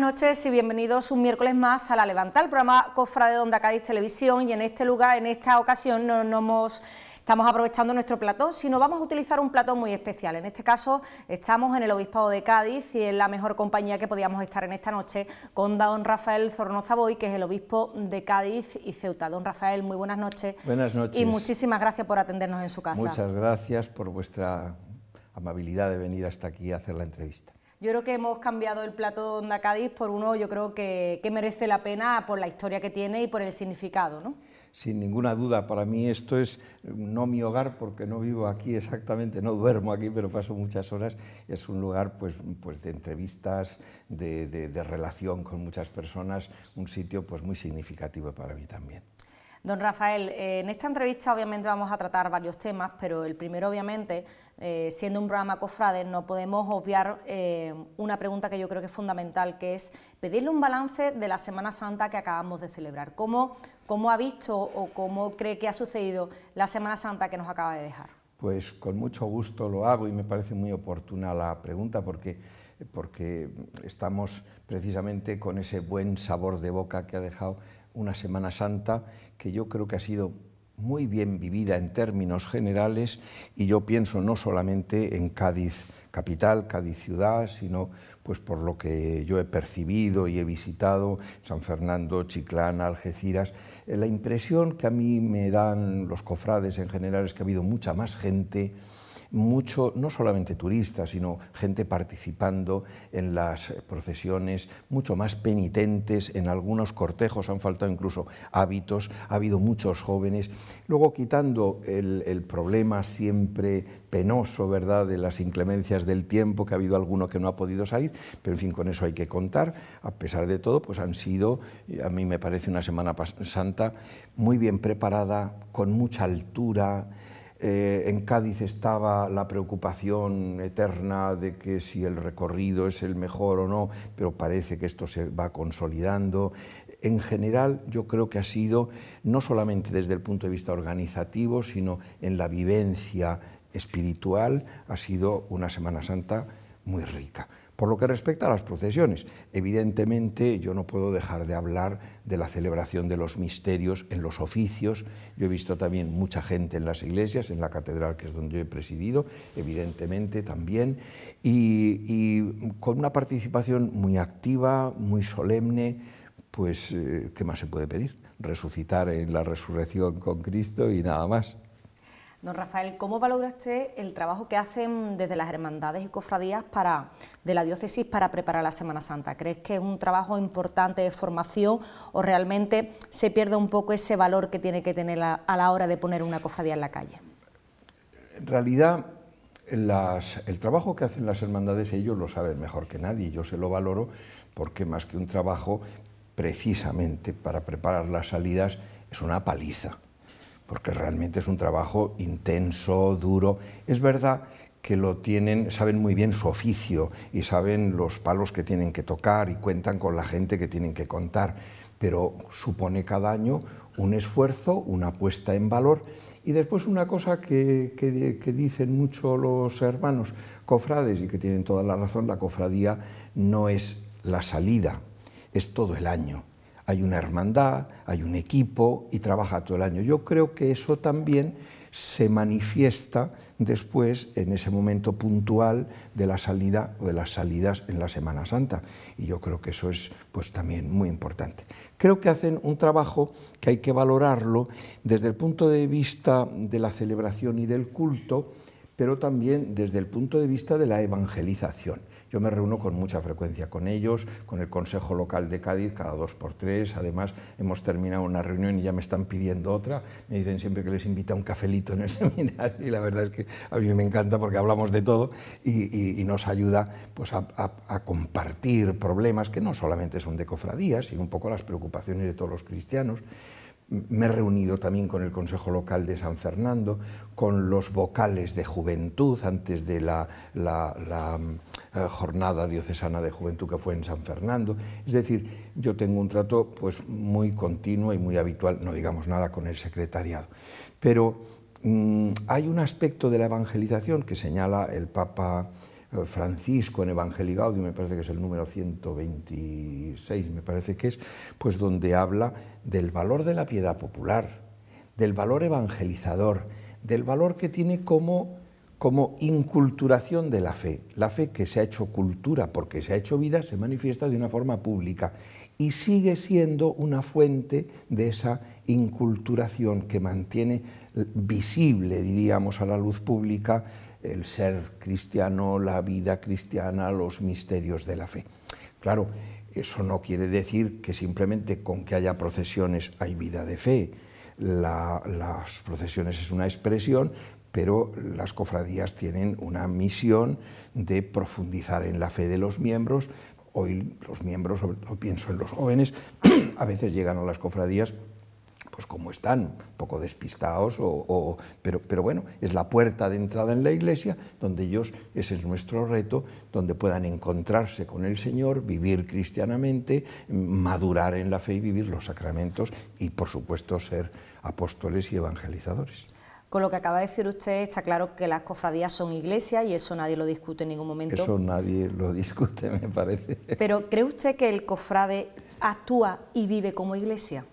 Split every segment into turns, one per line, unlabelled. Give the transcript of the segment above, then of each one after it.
noches y bienvenidos un miércoles más a La Levanta, el programa Cofra de Onda Cádiz Televisión y en este lugar, en esta ocasión, no, hemos, estamos aprovechando nuestro platón, sino vamos a utilizar un platón muy especial. En este caso estamos en el Obispado de Cádiz y en la mejor compañía que podíamos estar en esta noche con don Rafael Zornoza Boy, que es el Obispo de Cádiz y Ceuta. Don Rafael, muy buenas noches.
Buenas noches.
Y muchísimas gracias por atendernos en su casa.
Muchas gracias por vuestra amabilidad de venir hasta aquí a hacer la entrevista.
Yo creo que hemos cambiado el plato Onda Cádiz por uno, yo creo que, merece la pena por la historia que tiene y por el significado, ¿no?
Sin ninguna duda, para mí esto es no mi hogar porque no vivo aquí exactamente, no duermo aquí, pero paso muchas horas. Es un lugar pues, pues de entrevistas, de, de relación con muchas personas, un sitio pues muy significativo para mí también.
Don Rafael, eh, en esta entrevista obviamente vamos a tratar varios temas, pero el primero obviamente, eh, siendo un programa cofrades, no podemos obviar eh, una pregunta que yo creo que es fundamental, que es pedirle un balance de la Semana Santa que acabamos de celebrar. ¿Cómo, cómo ha visto o cómo cree que ha sucedido la Semana Santa que nos acaba de dejar?
Pues con mucho gusto lo hago y me parece muy oportuna la pregunta porque, porque estamos precisamente con ese buen sabor de boca que ha dejado una Semana Santa que yo creo que ha sido muy bien vivida en términos generales y yo pienso no solamente en Cádiz capital, Cádiz ciudad, sino pues por lo que yo he percibido y he visitado San Fernando, Chiclana, Algeciras, eh, la impresión que a mí me dan los cofrades en general es que ha habido mucha más gente mucho, no solamente turistas, sino gente participando en las procesiones, mucho más penitentes, en algunos cortejos han faltado incluso hábitos, ha habido muchos jóvenes. Luego quitando el, el problema siempre penoso, ¿verdad?, de las inclemencias del tiempo, que ha habido alguno que no ha podido salir, pero en fin, con eso hay que contar. A pesar de todo, pues han sido, a mí me parece una Semana Santa muy bien preparada, con mucha altura, eh, en Cádiz estaba la preocupación eterna de que si el recorrido es el mejor o no, pero parece que esto se va consolidando. En general, yo creo que ha sido, no solamente desde el punto de vista organizativo, sino en la vivencia espiritual, ha sido una Semana Santa muy rica. Por lo que respecta a las procesiones, evidentemente yo no puedo dejar de hablar de la celebración de los misterios en los oficios. Yo he visto también mucha gente en las iglesias, en la catedral que es donde yo he presidido, evidentemente también, y, con una participación muy activa, muy solemne, pues eh, ¿qué más se puede pedir? Resucitar en la resurrección con Cristo y nada más.
Don Rafael, ¿cómo valora usted el trabajo que hacen desde las hermandades y cofradías para, de la diócesis para preparar la Semana Santa? ¿Crees que es un trabajo importante de formación o realmente se pierde un poco ese valor que tiene que tener a, la hora de poner una cofradía en la calle?
En realidad, el trabajo que hacen las hermandades ellos lo saben mejor que nadie, yo se lo valoro porque más que un trabajo precisamente para preparar las salidas es una paliza porque realmente es un trabajo intenso, duro. Es verdad que lo tienen, saben muy bien su oficio y saben los palos que tienen que tocar y cuentan con la gente que tienen que contar, pero supone cada año un esfuerzo, una puesta en valor y después una cosa que, que, dicen mucho los hermanos cofrades y que tienen toda la razón, la cofradía no es la salida, es todo el año hay una hermandad, hay un equipo y trabaja todo el año. Yo creo que eso también se manifiesta después en ese momento puntual de la salida o de las salidas en la Semana Santa y yo creo que eso es pues también muy importante. Creo que hacen un trabajo que hay que valorarlo desde el punto de vista de la celebración y del culto, pero también desde el punto de vista de la evangelización. Yo me reúno con mucha frecuencia con ellos, con el Consejo Local de Cádiz cada dos por tres. Además, hemos terminado una reunión y ya me están pidiendo otra. Me dicen siempre que les invita un cafelito en el seminario y la verdad es que a mí me encanta porque hablamos de todo y, nos ayuda pues, a, a compartir problemas que no solamente son de cofradías, sino un poco las preocupaciones de todos los cristianos. Me he reunido también con el Consejo Local de San Fernando, con los vocales de juventud antes de la, eh, jornada diocesana de juventud que fue en San Fernando. Es decir, yo tengo un trato pues, muy continuo y muy habitual, no digamos nada con el secretariado. Pero mm, hay un aspecto de la evangelización que señala el Papa Francisco en Evangelii Gaudium, me parece que es el número 126, me parece que es, pues donde habla del valor de la piedad popular, del valor evangelizador, del valor que tiene como, como inculturación de la fe. La fe que se ha hecho cultura porque se ha hecho vida se manifiesta de una forma pública y sigue siendo una fuente de esa inculturación que mantiene visible, diríamos, a la luz pública el ser cristiano, la vida cristiana, los misterios de la fe. Claro, eso no quiere decir que simplemente con que haya procesiones hay vida de fe. las procesiones es una expresión, pero las cofradías tienen una misión de profundizar en la fe de los miembros. Hoy los miembros, sobre todo pienso en los jóvenes, a veces llegan a las cofradías pues como están, un poco despistados, o, pero, pero bueno, es la puerta de entrada en la iglesia, donde ellos, ese es nuestro reto, donde puedan encontrarse con el Señor, vivir cristianamente, madurar en la fe y vivir los sacramentos y, por supuesto, ser apóstoles y evangelizadores.
Con lo que acaba de decir usted, está claro que las cofradías son iglesias y eso nadie lo discute en ningún momento.
Eso nadie lo discute, me parece.
Pero ¿cree usted que el cofrade actúa y vive como iglesia?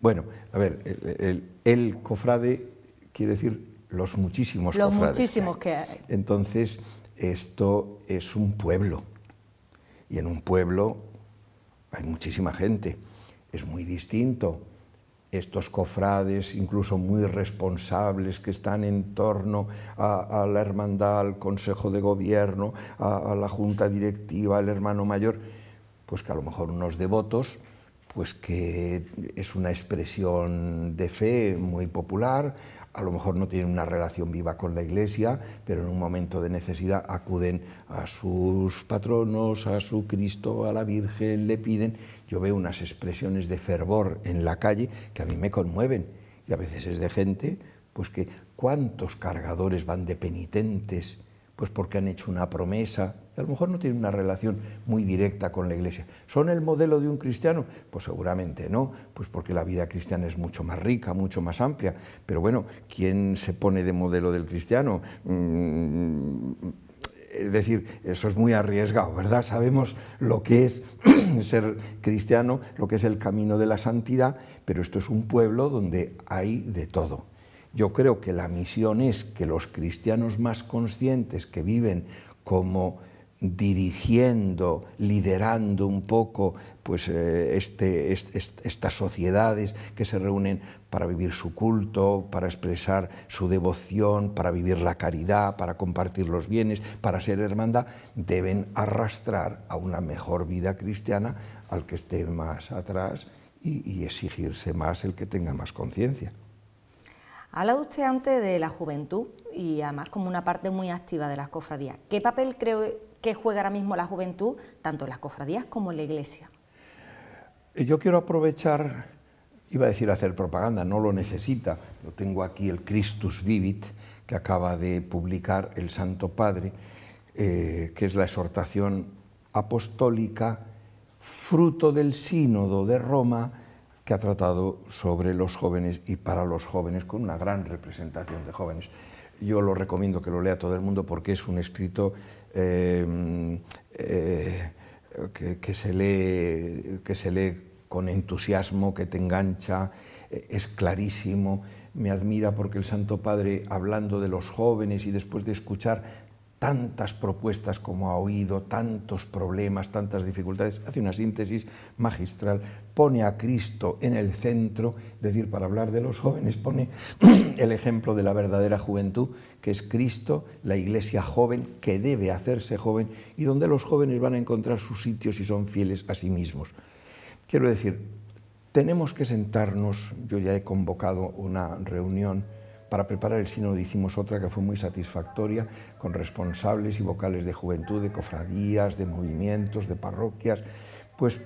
Bueno, a ver, el, cofrade quiere decir los muchísimos
los
cofrades.
muchísimos que hay.
Entonces, esto es un pueblo. Y en un pueblo hay muchísima gente. Es muy distinto. Estos cofrades, incluso muy responsables, que están en torno a, la hermandad, al consejo de gobierno, a la junta directiva, al hermano mayor, pues que a lo mejor unos devotos pues que es una expresión de fe muy popular, a lo mejor no tienen una relación viva con la Iglesia, pero en un momento de necesidad acuden a sus patronos, a su Cristo, a la Virgen, le piden. Yo veo unas expresiones de fervor en la calle que a mí me conmueven. Y a veces es de gente, pues que cuántos cargadores van de penitentes pues porque han hecho una promesa, a lo mejor no tienen una relación muy directa con la Iglesia. ¿Son el modelo de un cristiano? Pues seguramente no, pues porque la vida cristiana es mucho más rica, mucho más amplia. Pero bueno, ¿quién se pone de modelo del cristiano? Mm, es decir, eso es muy arriesgado, ¿verdad? Sabemos lo que es ser cristiano, lo que es el camino de la santidad, pero esto es un pueblo donde hay de todo. Yo creo que la misión es que los cristianos más conscientes que viven como dirigiendo, liderando un poco pues, eh, este, estas sociedades que se reúnen para vivir su culto, para expresar su devoción, para vivir la caridad, para compartir los bienes, para ser hermandad, deben arrastrar a una mejor vida cristiana al que esté más atrás y exigirse más el que tenga más conciencia.
Habla usted antes de la juventud y además como una parte muy activa de las cofradías. ¿Qué papel creo que juega ahora mismo la juventud, tanto en las cofradías como en la iglesia?
Eh, yo quiero aprovechar, iba a decir hacer propaganda, no lo necesita, lo tengo aquí el Christus Vivit, que acaba de publicar el Santo Padre, eh, que es la exhortación apostólica, fruto del sínodo de Roma, que ha tratado sobre los jóvenes y para los jóvenes, con una gran representación de jóvenes. Yo lo recomiendo que lo lea todo el mundo porque es un escrito eh, eh, que, se lee, que se lee con entusiasmo, que te engancha, eh, es clarísimo. Me admira porque el Santo Padre, hablando de los jóvenes y después de escuchar tantas propuestas como ha oído, tantos problemas, tantas dificultades, hace una síntesis magistral, pone a Cristo en el centro, es decir, para hablar de los jóvenes, pone el ejemplo de la verdadera juventud, que es Cristo, la iglesia joven, que debe hacerse joven y donde los jóvenes van a encontrar sus sitios y son fieles a sí mismos. Quiero decir, tenemos que sentarnos, yo ya he convocado una reunión, para preparar el sínodo hicimos otra que fue muy satisfactoria, con responsables y vocales de juventud, de cofradías, de movimientos, de parroquias. Pues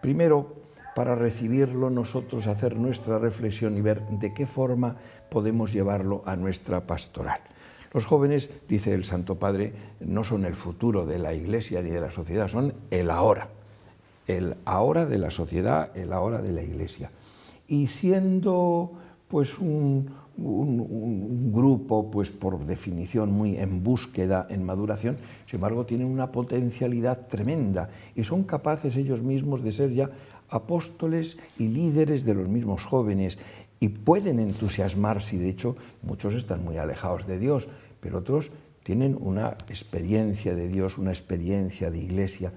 primero, para recibirlo nosotros, hacer nuestra reflexión y ver de qué forma podemos llevarlo a nuestra pastoral. Los jóvenes, dice el Santo Padre, no son el futuro de la Iglesia ni de la sociedad, son el ahora. El ahora de la sociedad, el ahora de la Iglesia. Y siendo pues un, un, grupo, pues por definición, muy en búsqueda, en maduración, sin embargo tienen una potencialidad tremenda y son capaces ellos mismos de ser ya apóstoles y líderes de los mismos jóvenes y pueden entusiasmarse de hecho muchos están muy alejados de Dios, pero otros tienen una experiencia de Dios, una experiencia de iglesia.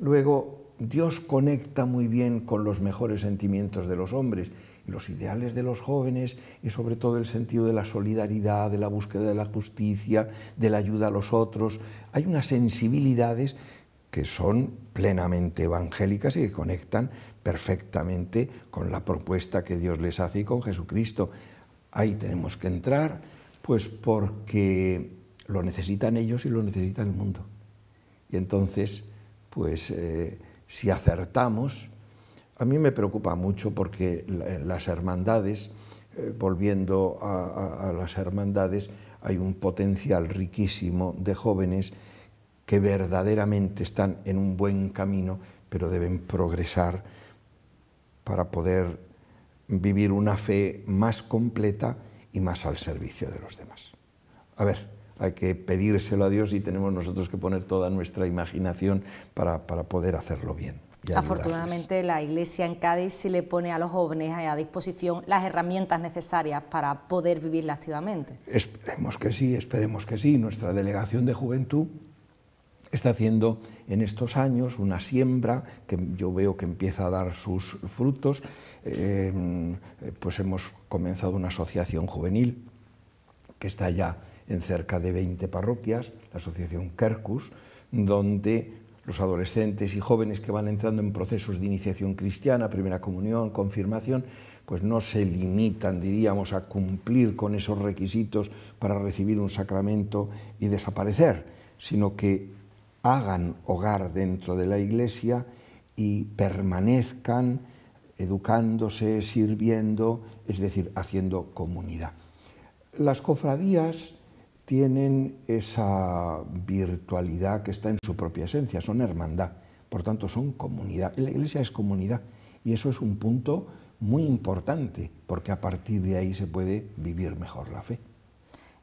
Luego, Dios conecta muy bien con los mejores sentimientos de los hombres los ideales de los jóvenes y sobre todo el sentido de la solidaridad, de la búsqueda de la justicia, de la ayuda a los otros. Hay unas sensibilidades que son plenamente evangélicas y que conectan perfectamente con la propuesta que Dios les hace y con Jesucristo. Ahí tenemos que entrar, pues porque lo necesitan ellos y lo necesita el mundo. Y entonces, pues eh, si acertamos, a mí me preocupa mucho porque las hermandades, eh, volviendo a las hermandades, hay un potencial riquísimo de jóvenes que verdaderamente están en un buen camino, pero deben progresar para poder vivir una fe más completa y más al servicio de los demás. A ver, hay que pedírselo a Dios y tenemos nosotros que poner toda nuestra imaginación para, poder hacerlo bien.
Afortunadamente la Iglesia en Cádiz sí le pone a los jóvenes a disposición las herramientas necesarias para poder vivirla activamente.
Esperemos que sí, esperemos que sí. Nuestra delegación de juventud está haciendo en estos años una siembra que yo veo que empieza a dar sus frutos. Eh, pues hemos comenzado una asociación juvenil que está ya en cerca de 20 parroquias, la asociación Kerkus, donde los adolescentes y jóvenes que van entrando en procesos de iniciación cristiana, primera comunión, confirmación, pues no se limitan, diríamos, a cumplir con esos requisitos para recibir un sacramento y desaparecer, sino que hagan hogar dentro de la iglesia y permanezcan educándose, sirviendo, es decir, haciendo comunidad. Las cofradías tienen esa virtualidad que está en su propia esencia, son hermandad, por tanto son comunidad. La iglesia es comunidad y eso es un punto muy importante porque a partir de ahí se puede vivir mejor la fe.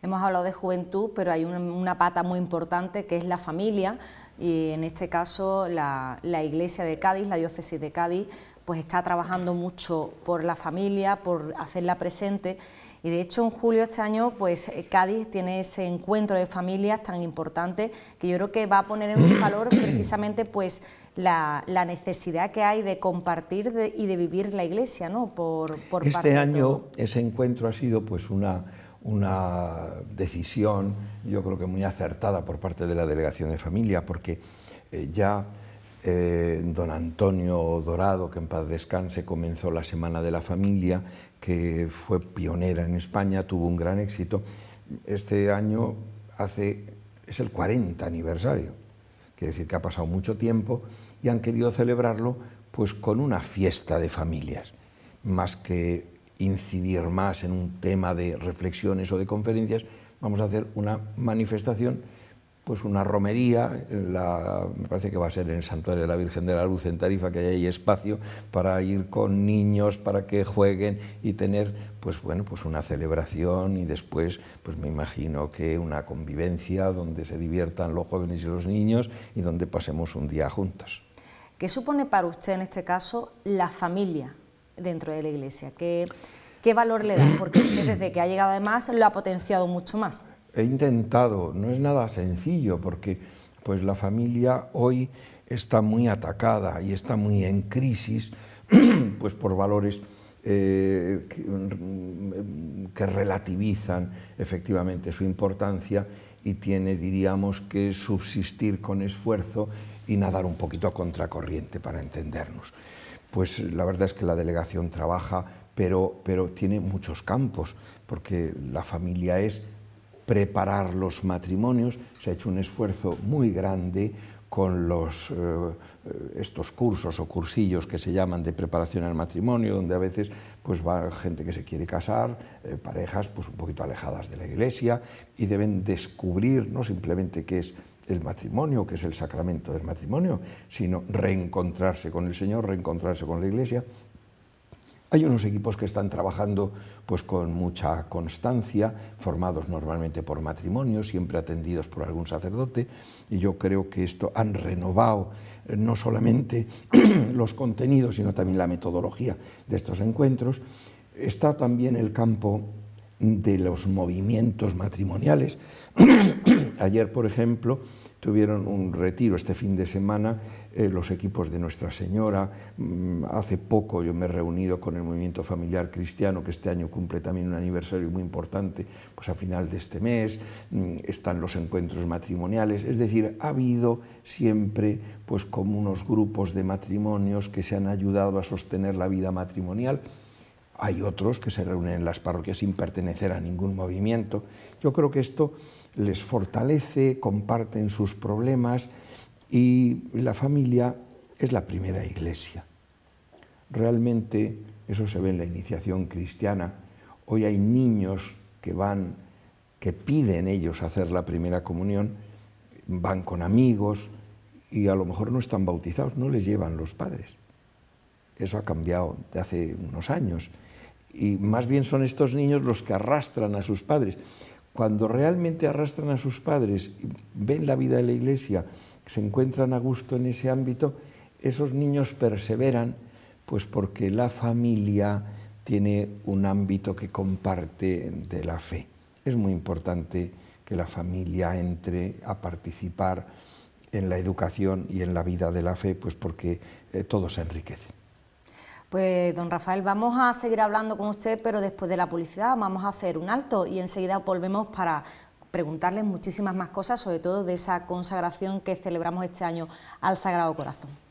Hemos hablado de juventud, pero hay una, pata muy importante que es la familia y en este caso la, Iglesia de Cádiz, la Diócesis de Cádiz, pues está trabajando mucho por la familia, por hacerla presente y de hecho en julio de este año pues eh, Cádiz tiene ese encuentro de familias tan importante que yo creo que va a poner en valor precisamente pues la, necesidad que hay de compartir y de vivir la iglesia, ¿no?
Por, este año ese encuentro ha sido pues una una decisión, yo creo que muy acertada por parte de la Delegación de Familia, porque eh, ya eh, don Antonio Dorado, que en paz descanse, comenzó la Semana de la Familia, que fue pionera en España, tuvo un gran éxito. Este año hace, es el 40 aniversario, quiere decir que ha pasado mucho tiempo y han querido celebrarlo pues con una fiesta de familias, más que incidir más en un tema de reflexiones o de conferencias, vamos a hacer una manifestación, pues una romería, me parece que va a ser en el Santuario de la Virgen de la Luz en Tarifa, que hay espacio para ir con niños, para que jueguen y tener pues bueno, pues una celebración y después pues me imagino que una convivencia donde se diviertan los jóvenes y los niños y donde pasemos un día juntos.
¿Qué supone para usted en este caso la familia dentro de la Iglesia? ¿Qué, qué valor le da? Porque usted desde que ha llegado además lo ha potenciado mucho más.
He intentado, no es nada sencillo, porque pues la familia hoy está muy atacada y está muy en crisis pues por valores eh, que, relativizan efectivamente su importancia y tiene, diríamos, que subsistir con esfuerzo y nadar un poquito a contracorriente para entendernos. Pues la verdad es que la delegación trabaja, pero, pero tiene muchos campos, porque la familia es preparar los matrimonios, se ha hecho un esfuerzo muy grande con los, eh, estos cursos o cursillos que se llaman de preparación al matrimonio, donde a veces pues, va gente que se quiere casar, eh, parejas pues, un poquito alejadas de la iglesia, y deben descubrir no simplemente qué es el matrimonio, que es el sacramento del matrimonio, sino reencontrarse con el Señor, reencontrarse con la Iglesia. Hay unos equipos que están trabajando pues, con mucha constancia, formados normalmente por matrimonios, siempre atendidos por algún sacerdote, y yo creo que esto han renovado eh, no solamente los contenidos, sino también la metodología de estos encuentros. Está también el campo de los movimientos matrimoniales. Ayer, por ejemplo, tuvieron un retiro este fin de semana eh, los equipos de Nuestra Señora. Mm, hace poco yo me he reunido con el movimiento familiar cristiano, que este año cumple también un aniversario muy importante, pues a final de este mes. Mm, están los encuentros matrimoniales. Es decir, ha habido siempre pues como unos grupos de matrimonios que se han ayudado a sostener la vida matrimonial hay otros que se reúnen en las parroquias sin pertenecer a ningún movimiento. Yo creo que esto les fortalece, comparten sus problemas y la familia es la primera iglesia. Realmente eso se ve en la iniciación cristiana. Hoy hay niños que van, que piden ellos hacer la primera comunión, van con amigos y a lo mejor no están bautizados, no les llevan los padres. Eso ha cambiado de hace unos años y más bien son estos niños los que arrastran a sus padres. Cuando realmente arrastran a sus padres, ven la vida de la iglesia, se encuentran a gusto en ese ámbito, esos niños perseveran, pues porque la familia tiene un ámbito que comparte de la fe. Es muy importante que la familia entre a participar en la educación y en la vida de la fe, pues porque eh, todos se enriquecen.
Pues don Rafael, vamos a seguir hablando con usted, pero después de la publicidad vamos a hacer un alto y enseguida volvemos para preguntarles muchísimas más cosas, sobre todo de esa consagración que celebramos este año al Sagrado Corazón.